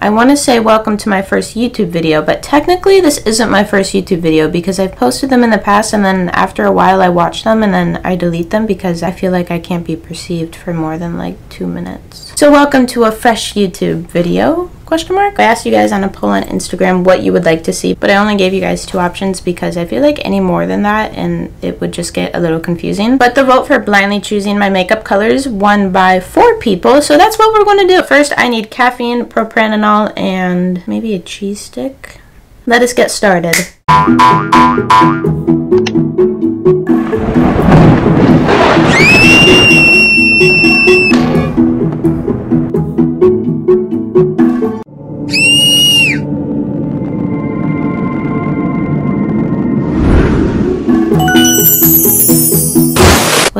I want to say welcome to my first YouTube video, but technically this isn't my first YouTube video because I've posted them in the past and then after a while I watch them and then I delete them because I feel like I can't be perceived for more than like two minutes. So welcome to a fresh YouTube video, question mark? I asked you guys on a poll on Instagram what you would like to see, but I only gave you guys two options because I feel like any more than that and it would just get a little confusing. But the vote for blindly choosing my makeup colors won by four people, so that's what we're going to do. First, I need caffeine, propranolol, and maybe a cheese stick. Let us get started.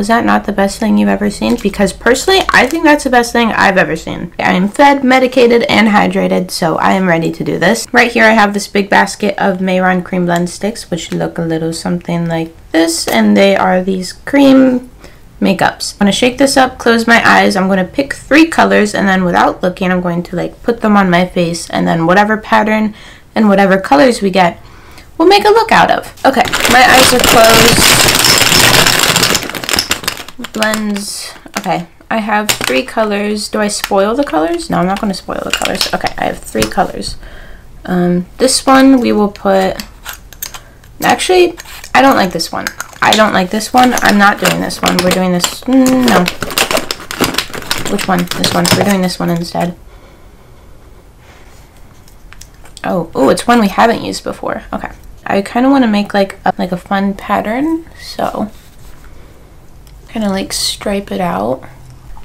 Was that not the best thing you've ever seen? Because personally, I think that's the best thing I've ever seen. I am fed, medicated, and hydrated, so I am ready to do this. Right here, I have this big basket of Mehron Cream Blend Sticks, which look a little something like this, and they are these cream makeups. I'm going to shake this up, close my eyes, I'm going to pick three colors, and then without looking, I'm going to like put them on my face, and then whatever pattern and whatever colors we get, we'll make a look out of. Okay, my eyes are closed blends. Okay, I have three colors. Do I spoil the colors? No, I'm not going to spoil the colors. Okay, I have three colors. Um, this one we will put... Actually, I don't like this one. I don't like this one. I'm not doing this one. We're doing this... Mm, no. Which one? This one. We're doing this one instead. Oh, oh, it's one we haven't used before. Okay. I kind of want to make like a, like a fun pattern, so kind of like stripe it out.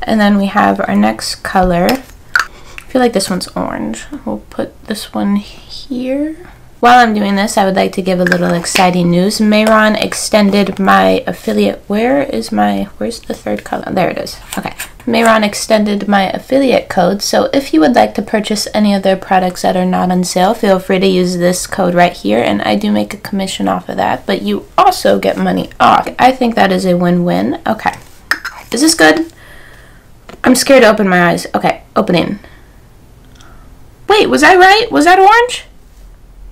And then we have our next color. I feel like this one's orange. We'll put this one here. While I'm doing this, I would like to give a little exciting news. Mehron extended my affiliate. Where is my, where's the third color? There it is. Okay. Mehron extended my affiliate code, so if you would like to purchase any of their products that are not on sale, feel free to use this code right here, and I do make a commission off of that, but you also get money off. I think that is a win-win. Okay. Is this good? I'm scared to open my eyes. Okay, opening. Wait, was I right? Was that orange?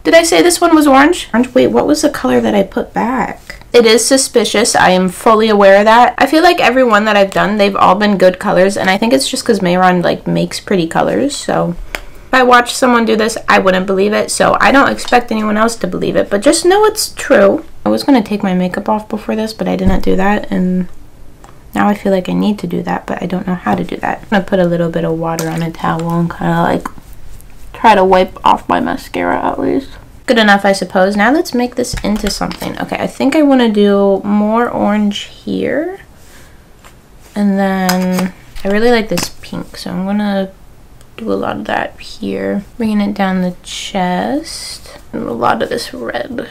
Did I say this one was orange? Orange? Wait, what was the color that I put back? It is suspicious. I am fully aware of that. I feel like every one that I've done, they've all been good colors, and I think it's just because Mehron like makes pretty colors. So if I watch someone do this, I wouldn't believe it. So I don't expect anyone else to believe it, but just know it's true. I was gonna take my makeup off before this, but I didn't do that, and now I feel like I need to do that, but I don't know how to do that. I'm gonna put a little bit of water on a towel and kind of like try to wipe off my mascara at least. Good enough, I suppose. Now let's make this into something. Okay, I think I want to do more orange here. And then I really like this pink, so I'm going to do a lot of that here. Bringing it down the chest. And a lot of this red.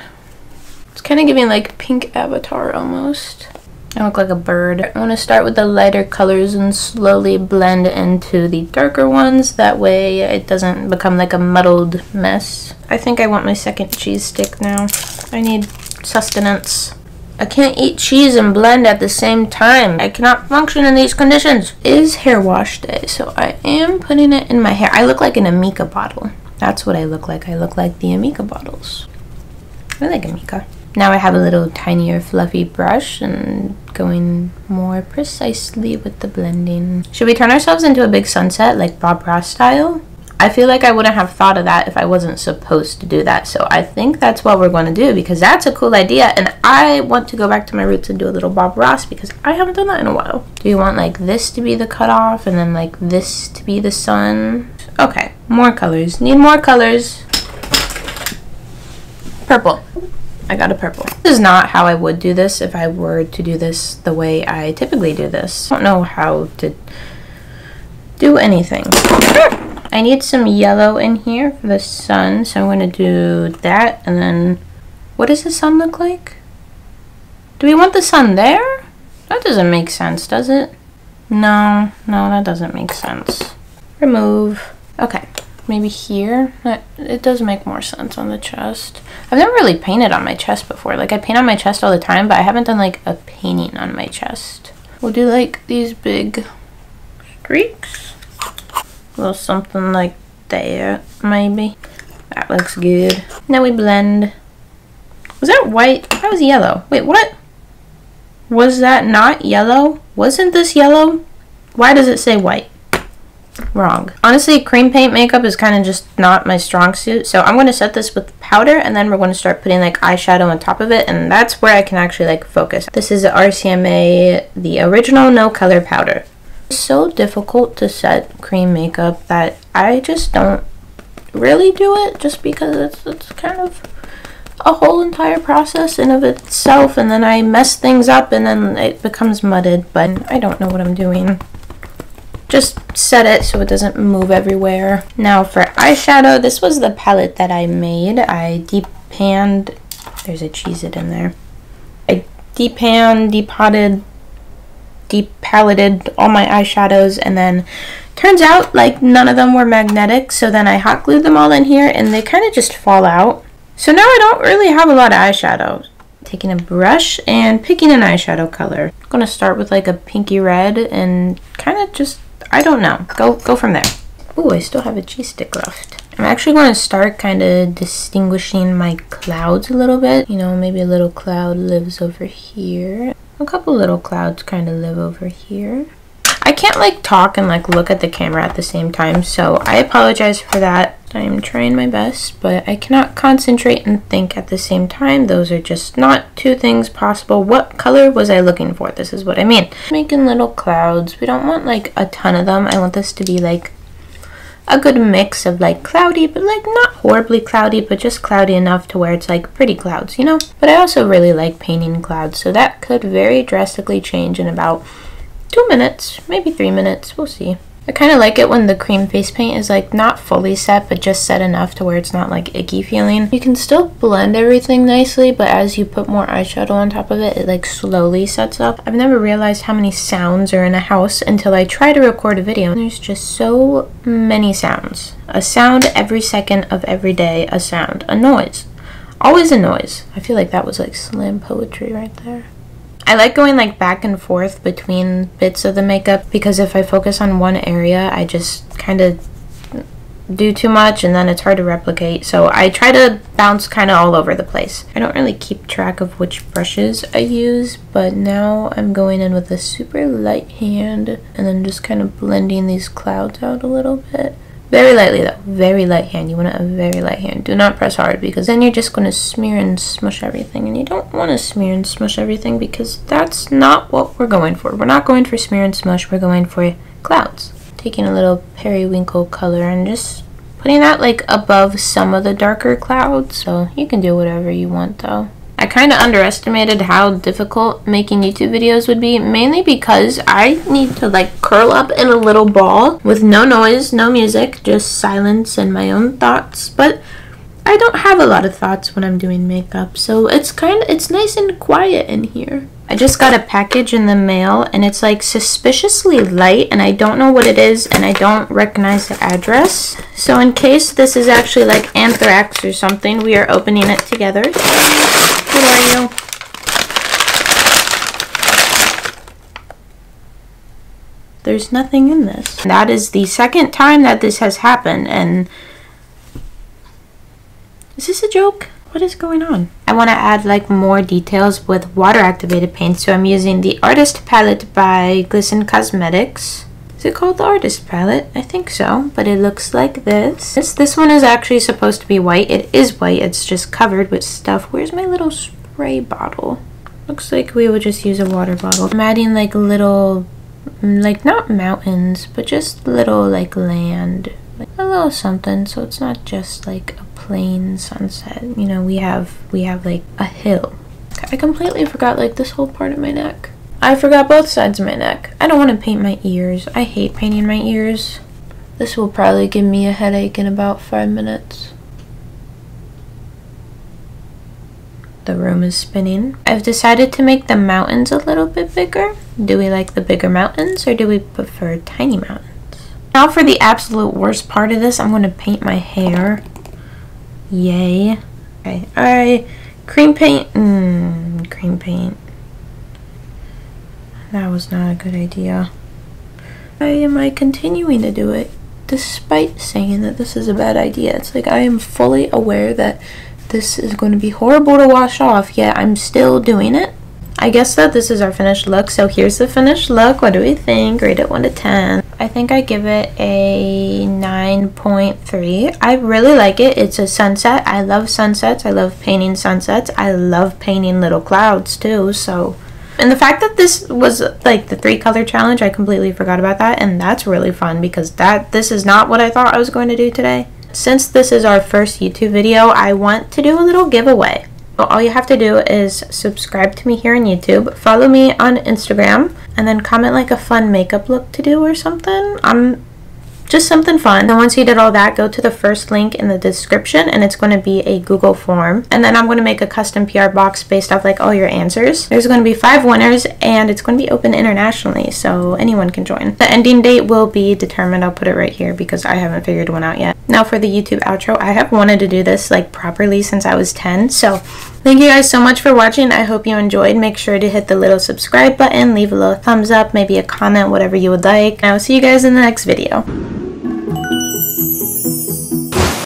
It's kind of giving like pink avatar almost. I look like a bird. I want to start with the lighter colors and slowly blend into the darker ones. That way it doesn't become like a muddled mess. I think I want my second cheese stick now. I need sustenance. I can't eat cheese and blend at the same time. I cannot function in these conditions. It is hair wash day, so I am putting it in my hair. I look like an Amika bottle. That's what I look like. I look like the Amika bottles. I like Amika. Now I have a little tinier fluffy brush and going more precisely with the blending. Should we turn ourselves into a big sunset like Bob Ross style? I feel like I wouldn't have thought of that if I wasn't supposed to do that. So I think that's what we're going to do because that's a cool idea. And I want to go back to my roots and do a little Bob Ross because I haven't done that in a while. Do you want like this to be the cutoff and then like this to be the sun? Okay, more colors. Need more colors. Purple. I got a purple. This is not how I would do this if I were to do this the way I typically do this. I don't know how to do anything. I need some yellow in here for the sun, so I'm going to do that, and then what does the sun look like? Do we want the sun there? That doesn't make sense, does it? No, no, that doesn't make sense. Remove. Okay maybe here. It does make more sense on the chest. I've never really painted on my chest before. Like I paint on my chest all the time, but I haven't done like a painting on my chest. We'll do like these big streaks. A little something like there, maybe. That looks good. Now we blend. Was that white? That was yellow. Wait, what? Was that not yellow? Wasn't this yellow? Why does it say white? Wrong. Honestly, cream paint makeup is kind of just not my strong suit. So I'm going to set this with powder and then we're going to start putting like eyeshadow on top of it. And that's where I can actually like focus. This is the RCMA, the original no color powder. It's so difficult to set cream makeup that I just don't really do it just because it's, it's kind of a whole entire process in of itself and then I mess things up and then it becomes mudded but I don't know what I'm doing just set it so it doesn't move everywhere now for eyeshadow this was the palette that I made I deep panned there's a Cheez-It in there I deep panned deep potted deep paleted all my eyeshadows and then turns out like none of them were magnetic so then I hot glued them all in here and they kind of just fall out so now I don't really have a lot of eyeshadow. Taking a brush and picking an eyeshadow color. I'm to start with like a pinky red and kind of just, I don't know, go, go from there. Ooh, I still have a cheese stick left. I'm actually going to start kind of distinguishing my clouds a little bit. You know, maybe a little cloud lives over here. A couple little clouds kind of live over here. I can't like talk and like look at the camera at the same time, so I apologize for that. I'm trying my best, but I cannot concentrate and think at the same time. Those are just not two things possible. What color was I looking for? This is what I mean. Making little clouds. We don't want like a ton of them. I want this to be like a good mix of like cloudy, but like not horribly cloudy, but just cloudy enough to where it's like pretty clouds, you know? But I also really like painting clouds, so that could very drastically change in about two minutes, maybe three minutes, we'll see. I kind of like it when the cream face paint is like not fully set but just set enough to where it's not like icky feeling. You can still blend everything nicely but as you put more eyeshadow on top of it it like slowly sets up. I've never realized how many sounds are in a house until I try to record a video. There's just so many sounds. A sound every second of every day, a sound, a noise. Always a noise. I feel like that was like slam poetry right there. I like going like back and forth between bits of the makeup because if I focus on one area, I just kind of do too much and then it's hard to replicate. So I try to bounce kind of all over the place. I don't really keep track of which brushes I use, but now I'm going in with a super light hand and then just kind of blending these clouds out a little bit. Very lightly though, very light hand. You want a very light hand. Do not press hard because then you're just going to smear and smush everything. And you don't want to smear and smush everything because that's not what we're going for. We're not going for smear and smush, we're going for clouds. Taking a little periwinkle color and just putting that like above some of the darker clouds. So you can do whatever you want though. I kind of underestimated how difficult making YouTube videos would be, mainly because I need to like curl up in a little ball with no noise, no music, just silence and my own thoughts. But I don't have a lot of thoughts when I'm doing makeup, so it's kind of it's nice and quiet in here. I just got a package in the mail and it's like suspiciously light and I don't know what it is and I don't recognize the address. So in case this is actually like anthrax or something, we are opening it together. Are you? There's nothing in this. That is the second time that this has happened and... Is this a joke? What is going on? I want to add like more details with water activated paint so I'm using the artist palette by Glisten Cosmetics. Is it called the artist palette? I think so, but it looks like this. This, this one is actually supposed to be white. It is white, it's just covered with stuff. Where's my little spray bottle? Looks like we would just use a water bottle. I'm adding like little, mm, like not mountains, but just little like land. Like a little something, so it's not just like a plain sunset. You know, we have, we have like a hill. I completely forgot like this whole part of my neck. I forgot both sides of my neck. I don't want to paint my ears. I hate painting my ears. This will probably give me a headache in about five minutes. The room is spinning. I've decided to make the mountains a little bit bigger. Do we like the bigger mountains or do we prefer tiny mountains? Now for the absolute worst part of this, I'm going to paint my hair. Yay. Okay, I cream paint, mm, cream paint. That was not a good idea. Why am I continuing to do it? despite saying that this is a bad idea. It's like I am fully aware that this is going to be horrible to wash off, yet I'm still doing it. I guess that this is our finished look, so here's the finished look. What do we think? Rate it 1 to 10. I think I give it a 9.3. I really like it. It's a sunset. I love sunsets. I love painting sunsets. I love painting little clouds too, so... And the fact that this was like the three color challenge, I completely forgot about that, and that's really fun because that this is not what I thought I was going to do today. Since this is our first YouTube video, I want to do a little giveaway. So all you have to do is subscribe to me here on YouTube, follow me on Instagram, and then comment like a fun makeup look to do or something. I'm just something fun. And once you did all that, go to the first link in the description and it's going to be a Google form. And then I'm going to make a custom PR box based off like all your answers. There's going to be five winners and it's going to be open internationally so anyone can join. The ending date will be determined. I'll put it right here because I haven't figured one out yet. Now for the YouTube outro, I have wanted to do this like properly since I was 10. So thank you guys so much for watching. I hope you enjoyed. Make sure to hit the little subscribe button, leave a little thumbs up, maybe a comment, whatever you would like. I will see you guys in the next video.